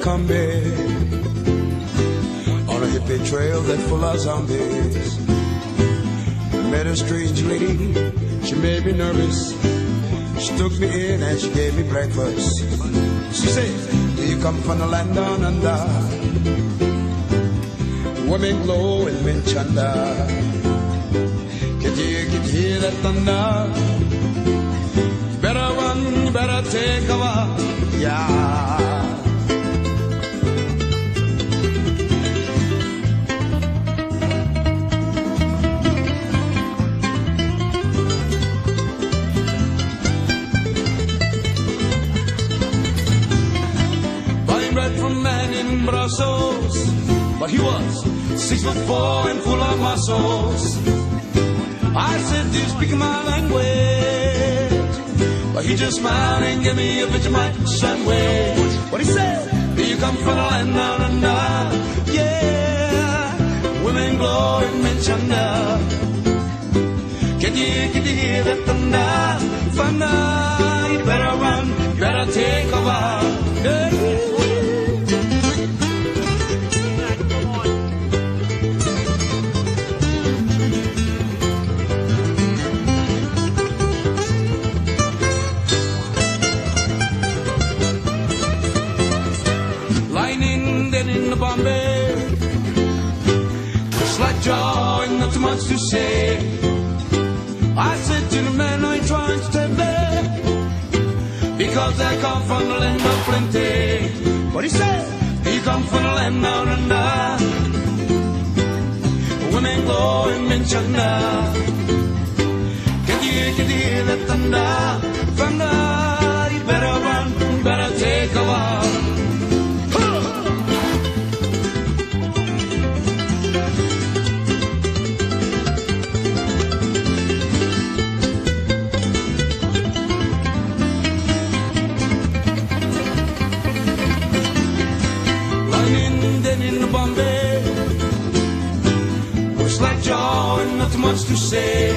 combi on a hippie trail that's full of zombies. Met a strange lady, she made me nervous. She took me in and she gave me breakfast. She said, Do you come from the land down under? Women glow in Minchanda. Can you, can you hear that thunder? Better run, better take cover. Yeah. Born from man in Brussels, but he was six foot four and full of muscles. I said, Do you speak my language? But he just smiled and gave me a Vegemite sandwich. What he said? Do you come from the land down under? Yeah, women glow in Manchanda. Can you, can you hear that thunder? Thunder, in the Bombay. Slack jaw and not too much to say. I said to the man I trying to take back Because I come from the land of plenty What he said? He come from the land down under Women glow in Manchanda Can you, can you hear the? Thunder, much to say.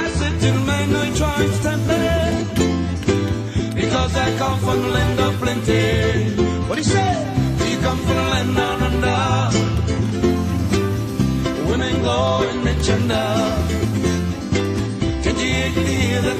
I said to the man, no, you trying to tempt. Because I come from the land of plenty. What he said? You come from the land down under. Women glow in you hear, can you hear the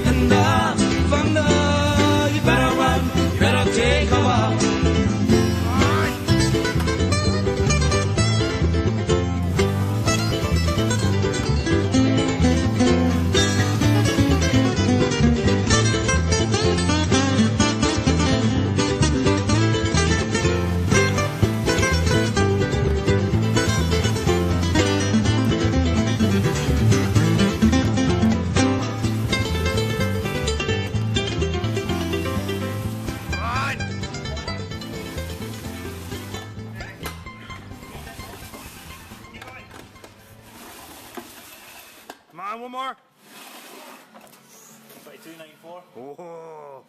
on, one more. 2294. Oh.